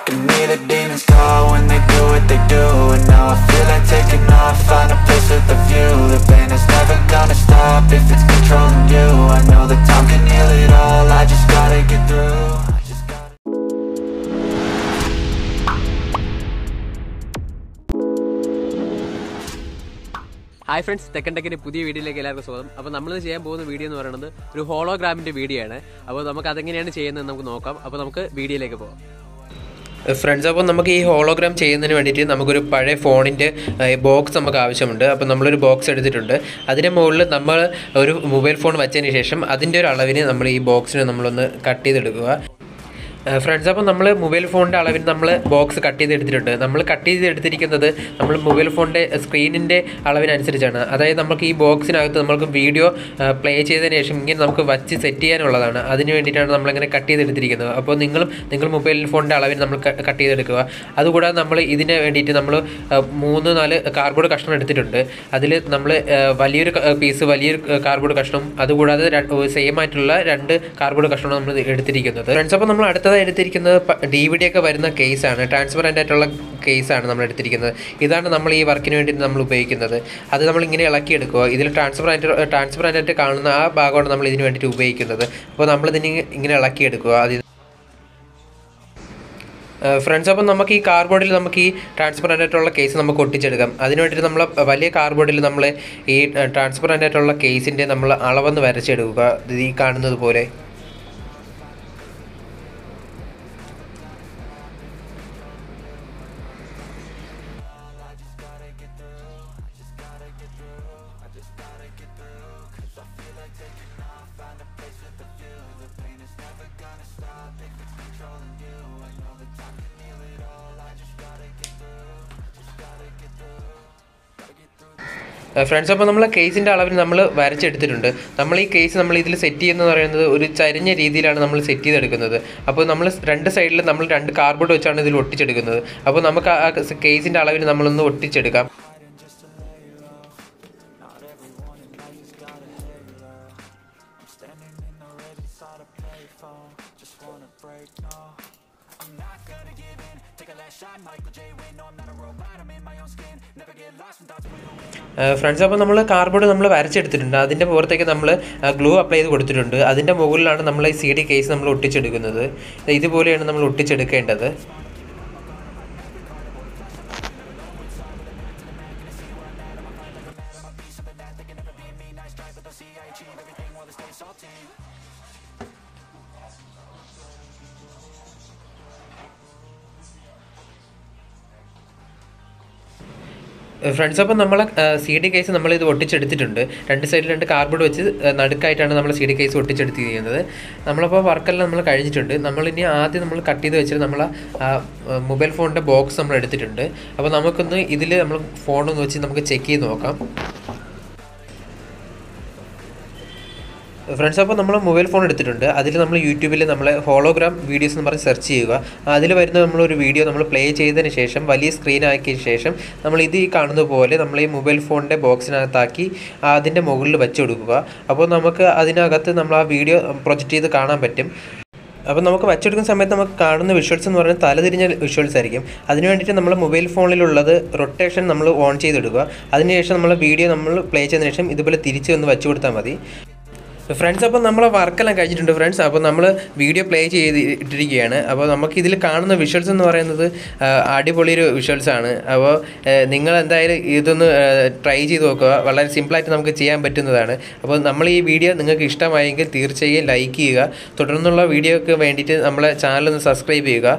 the demons call when they do what they do And now I feel like taking off, find a place with a view The pain is never gonna stop if it's controlling you I know that time can heal it all, I just gotta get through I hi friends തെക്കൻ ടെക്കിന്റെ പുതിയ വീഡിയോയിലേക്ക് എല്ലാവർക്കും സ്വാഗതം അപ്പോൾ നമ്മൾ ചെയ്യാൻ പോകുന്ന വീഡിയോ എന്ന് പറയുന്നത് ഒരു ഹോളോഗ്രാമിന്റെ വീഡിയോ ആണ് അപ്പോൾ നമുക്ക് അതെങ്ങനെയാണ് ചെയ്യുന്നത് നമുക്ക് നോക്കാം അപ്പോൾ നമുക്ക് വീഡിയോയിലേക്ക് പോകാം ഫ്രണ്ട്സ് അപ്പോൾ നമുക്ക് ഈ ഹോളോഗ്രാം ചെയ്യുന്നതിന് വേണ്ടിയിട്ട് നമുക്കൊരു പഴയ ഫോണിന്റെ ബോക്സ് നമുക്ക് ആവശ്യമുണ്ട്. അപ്പോൾ നമ്മളൊരു ബോക്സ് എടുത്തിട്ടുണ്ട്. അതിന്റെ മുകളിൽ നമ്മൾ ഒരു മൊബൈൽ ഫോൺ വെച്ചതിന് ശേഷം അതിന്റെ ഒരു അളവിന് നമ്മൾ ഈ ബോക്സിനെ നമ്മളൊന്ന് കട്ട് ചെയ്തെടുക്കുക. ഫ്രണ്ട്സ് അപ്പോൾ നമ്മൾ മൊബൈൽ ഫോണിന്റെ അളവിൽ നമ്മൾ ബോക്സ് കട്ട് ചെയ്തെടുത്തിട്ടുണ്ട്. നമ്മൾ കട്ട് ചെയ്ത് എടുത്തിരിക്കുന്നത് നമ്മൾ മൊബൈൽ ഫോണിന്റെ സ്ക്രീനിന്റെ അളവിനനുസരിച്ചാണ്. അതായത് നമുക്ക് ഈ ബോക്സിനകത്ത് നമുക്ക് വീഡിയോ പ്ലേ ചെയ്തതിന് ശേഷം ഇങ്ങനെ നമുക്ക് വച്ച് സെറ്റ് ചെയ്യാനുള്ളതാണ്. അതിന് വേണ്ടിയിട്ടാണ് നമ്മളിങ്ങനെ കട്ട് ചെയ്തെടുത്തിരിക്കുന്നത്. അപ്പോൾ നിങ്ങളും നിങ്ങൾ മൊബൈൽ ഫോണിന്റെ അളവിൽ നമ്മൾ കട്ട് ചെയ്തെടുക്കുക. അതുകൂടാതെ നമ്മൾ ഇതിന് വേണ്ടിയിട്ട് നമ്മൾ മൂന്ന് നാല് കാർഡ്ബോർഡ് കഷ്ണം എടുത്തിട്ടുണ്ട്. അതിൽ നമ്മൾ വലിയൊരു പീസ് വലിയൊരു കാർഡ്ബോർഡ് കഷ്ണം അതുകൂടാതെ സെയിം ആയിട്ടുള്ള രണ്ട് കാർഡ്ബോർഡ് കഷ്ണം നമ്മൾ എടുത്തിരിക്കുന്നത്. ഫ്രണ്ട്സ് അപ്പോൾ നമ്മൾ അടുത്തതായി എടുത്തിരിക്കുന്നത് ഡി വി ഡി ഒക്കെ വരുന്ന കേസാണ്. ട്രാൻസ്പെറന്റ് ആയിട്ടുള്ള കേസാണ് നമ്മൾ എടുത്തിരിക്കുന്നത്. ഇതാണ് നമ്മൾ ഈ വർക്കിന് വേണ്ടി നമ്മൾ ഉപയോഗിക്കുന്നത്. അത് നമ്മൾ ഇങ്ങനെ ഇളക്കിയെടുക്കുക ഇതിൽ ട്രാൻസ്പെറന്റ് ട്രാൻസ്പെറന്റ് ആയിട്ട് കാണുന്ന ആ ഭാഗമാണ് നമ്മൾ ഇതിന് വേണ്ടിയിട്ട് ഉപയോഗിക്കുന്നത്. അപ്പോൾ നമ്മൾ നമ്മളിതിന് ഇങ്ങനെ ഇളക്കിയെടുക്കുക അത് ഫ്രണ്ട്സ് അപ്പം നമുക്ക് ഈ കാർബോർഡിൽ നമുക്ക് ഈ ട്രാൻസ്പെറന്റ് ആയിട്ടുള്ള കേസ് നമുക്ക് ഒട്ടിച്ചെടുക്കാം. അതിന് വേണ്ടിയിട്ട് നമ്മൾ വലിയ കാർബോർഡിൽ നമ്മൾ ഈ ട്രാൻസ്പെറന്റ് ആയിട്ടുള്ള കേസിന്റെ നമ്മൾ അളവെന്ന് വരച്ചെടുക്കുക. ഈ കാണുന്നത് പോലെ. ഫ്രണ്ട്സ് അപ്പോൾ നമ്മൾ കേസിന്റെ അളവിൽ നമ്മൾ വരച്ചെടുത്തിട്ടുണ്ട്. നമ്മൾ ഈ കേസ് നമ്മൾ ഇതിൽ സെറ്റ് ചെയ്യുന്നത് പറയുന്നത് ഒരു ചരിഞ്ഞ രീതിയിലാണ് നമ്മൾ സെറ്റ് ചെയ്തെടുക്കുന്നത്. അപ്പോൾ നമ്മൾ രണ്ട് സൈഡിൽ നമ്മൾ രണ്ട് കാർബോർഡ് വെച്ചാണ് ഇതിൽ ഒട്ടിച്ചെടുക്കുന്നത്. അപ്പോൾ നമുക്ക് ആ കേസിന്റെ അളവിൽ നമ്മളൊന്ന് ഒട്ടിച്ചെടുക്കാം. ഫ്രണ്ട്സ് അപ്പോൾ നമ്മൾ കാർഡ്ബോർഡ് നമ്മൾ വരച്ചെടുത്തിട്ടുണ്ട്. അതിന്റെ പുറത്തേക്ക് നമ്മൾ ഗ്ലൂ അപ്ലൈ ചെയ്ത് കൊടുത്തിട്ടുണ്ട്. അതിന്റെ മുകളിലാണ് നമ്മൾ ഈ സി ഡി കേസ് നമ്മൾ ഒട്ടിച്ചെടുക്കുന്നത്. ഇതുപോലെയാണ് നമ്മൾ ഒട്ടിച്ചെടുക്കേണ്ടത്. ഫ്രണ്ട്സ് അപ്പം നമ്മൾ സി ഡി കേസ് നമ്മൾ ഇത് ഒട്ടിച്ചെടുത്തിട്ടുണ്ട്. രണ്ട് സൈഡിൽ രണ്ട് കാർബോർഡ് വെച്ച് നടുക്കായിട്ടാണ് നമ്മൾ സി ഡി കേസ് ഒട്ടിച്ചെടുത്തിരിക്കുന്നത് നമ്മളപ്പോൾ വർക്കെല്ലാം നമ്മൾ കഴിഞ്ഞിട്ടുണ്ട്. നമ്മളിനി ആദ്യം നമ്മൾ കട്ട് ചെയ്ത് വെച്ചിട്ട് നമ്മൾ മൊബൈൽ ഫോണിന്റെ ബോക്സ് നമ്മൾ എടുത്തിട്ടുണ്ട്. അപ്പോൾ നമുക്കൊന്ന് ഇതിൽ നമ്മൾ ഫോണൊന്ന് വെച്ച് നമുക്ക് ചെക്ക് ചെയ്ത് നോക്കാം. ഫ്രണ്ട്സ് അപ്പോൾ നമ്മൾ മൊബൈൽ ഫോൺ എടുത്തിട്ടുണ്ട്. അതിൽ നമ്മൾ യൂട്യൂബിൽ നമ്മൾ ഹോളോഗ്രാം വീഡിയോസ് എന്ന് പറഞ്ഞ് സെർച്ച് ചെയ്യുക. അതിൽ വരുന്ന നമ്മളൊരു വീഡിയോ നമ്മൾ പ്ലേ ചെയ്തതിന് ശേഷം വലിയ സ്ക്രീൻ ആക്കിയ ശേഷം നമ്മൾ ഇത് ഈ കാണുന്ന പോലെ നമ്മൾ ഈ മൊബൈൽ ഫോണിന്റെ ബോക്സിനകത്താക്കി അതിന്റെ മുകളിൽ വെച്ച് കൊടുക്കുക. അപ്പോൾ നമുക്ക് അതിനകത്ത് നമ്മൾ ആ വീഡിയോ പ്രൊജക്റ്റ് ചെയ്ത് കാണാൻ പറ്റും. അപ്പോൾ നമുക്ക് വെച്ചെടുക്കുന്ന സമയത്ത് നമുക്ക് കാണുന്ന വിഷ്വൽസ് എന്ന് പറഞ്ഞാൽ തലതിരിഞ്ഞ വിഷ്വൽസ് ആയിരിക്കും. അതിന് വേണ്ടിയിട്ട് നമ്മൾ മൊബൈൽ ഫോണിലുള്ളത് റൊട്ടേഷൻ നമ്മൾ ഓൺ ചെയ്തിടുക. അതിനുശേഷം നമ്മൾ വീഡിയോ നമ്മൾ പ്ലേ ചെയ്തതിന് ശേഷം ഇതുപോലെ തിരിച്ച് ഒന്ന് വെച്ച് കൊടുത്താൽ മതി. ഫ്രണ്ട്സ് അപ്പോൾ നമ്മളെ വർക്കെല്ലാം കഴിച്ചിട്ടുണ്ട് ഫ്രണ്ട്സ് അപ്പോൾ നമ്മൾ വീഡിയോ പ്ലേ ചെയ്തിട്ടിരിക്കുകയാണ്. അപ്പോൾ നമുക്ക് ഇതിൽ കാണുന്ന വിഷ്വൽസ് എന്ന് പറയുന്നത് അടിപൊളി ഒരു വിഷ്വൽസ് ആണ്. അപ്പോൾ നിങ്ങൾ എന്തായാലും ഇതൊന്ന് ട്രൈ ചെയ്ത് നോക്കുക. വളരെ സിമ്പിളായിട്ട് നമുക്ക് ചെയ്യാൻ പറ്റുന്നതാണ്. അപ്പോൾ നമ്മൾ ഈ വീഡിയോ നിങ്ങൾക്ക് ഇഷ്ടമായെങ്കിൽ തീർച്ചയായും ലൈക്ക് ചെയ്യുക. തുടർന്നുള്ള വീഡിയോക്ക് വേണ്ടിയിട്ട് നമ്മളെ ചാനൽ ഒന്ന് സബ്സ്ക്രൈബ് ചെയ്യുക.